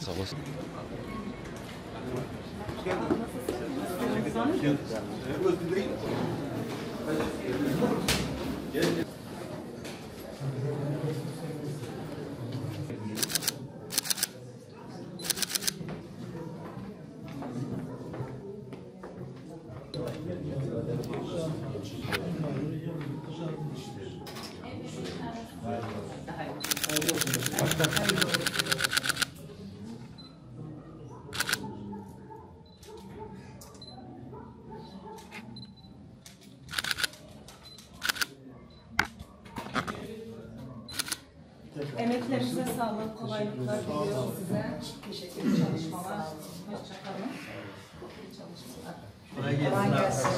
Sağ olasın. Emeklerinize sağlık, kolaylıklar diliyorum size. Teşekkür çalışmalar. Hoşçakalın. Çalışmalar. Kolay gelsin.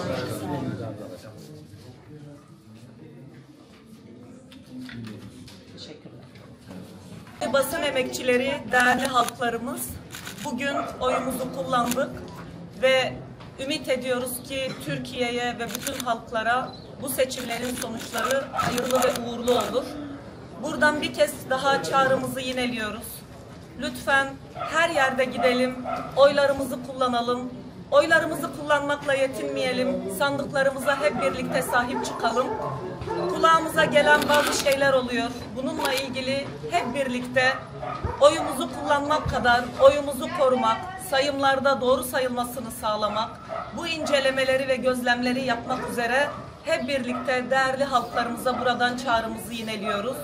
Teşekkürler. Basın emekçileri, değerli halklarımız, bugün oyumuzu kullandık ve ümit ediyoruz ki Türkiye'ye ve bütün halklara bu seçimlerin sonuçları hayırlı ve uğurlu olur. Buradan bir kez daha çağrımızı yineliyoruz. Lütfen her yerde gidelim, oylarımızı kullanalım. Oylarımızı kullanmakla yetinmeyelim. Sandıklarımıza hep birlikte sahip çıkalım. Kulağımıza gelen bazı şeyler oluyor. Bununla ilgili hep birlikte oyumuzu kullanmak kadar oyumuzu korumak, sayımlarda doğru sayılmasını sağlamak, bu incelemeleri ve gözlemleri yapmak üzere hep birlikte değerli halklarımıza buradan çağrımızı yineliyoruz.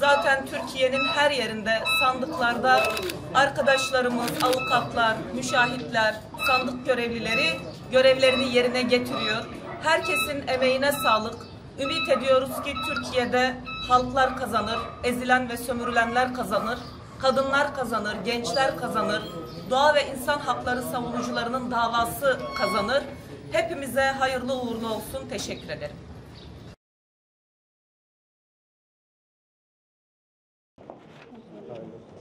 Zaten Türkiye'nin her yerinde sandıklarda arkadaşlarımız, avukatlar, müşahitler, sandık görevlileri görevlerini yerine getiriyor. Herkesin emeğine sağlık. Ümit ediyoruz ki Türkiye'de halklar kazanır, ezilen ve sömürülenler kazanır, kadınlar kazanır, gençler kazanır, doğa ve insan hakları savunucularının davası kazanır. Hepimize hayırlı uğurlu olsun. Teşekkür ederim.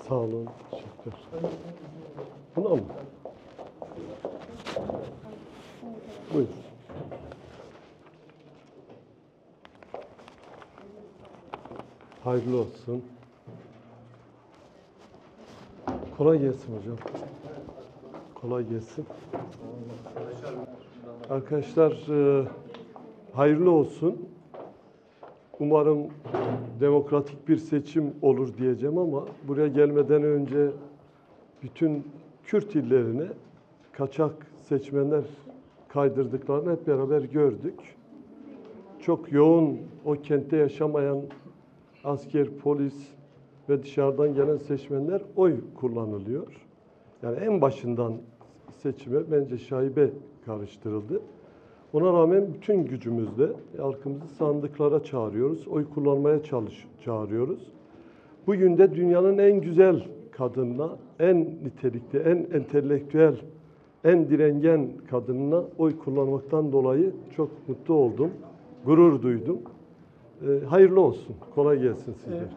Sağ olun. Teşekkür. Buna mı? Buyur. Hayırlı olsun. Kolay gelsin hocam. Kolay gelsin. Arkadaşlar e, hayırlı olsun. Umarım demokratik bir seçim olur diyeceğim ama buraya gelmeden önce bütün Kürt illerine kaçak seçmenler kaydırdıklarını hep beraber gördük. Çok yoğun o kentte yaşamayan asker, polis ve dışarıdan gelen seçmenler oy kullanılıyor. Yani en başından seçime bence şaibe karıştırıldı. Ona rağmen bütün gücümüzle halkımızı sandıklara çağırıyoruz, oy kullanmaya çalış çağırıyoruz. Bugün de dünyanın en güzel kadınına, en nitelikli, en entelektüel, en direngen kadınına oy kullanmaktan dolayı çok mutlu oldum, gurur duydum. Ee, hayırlı olsun, kolay gelsin size.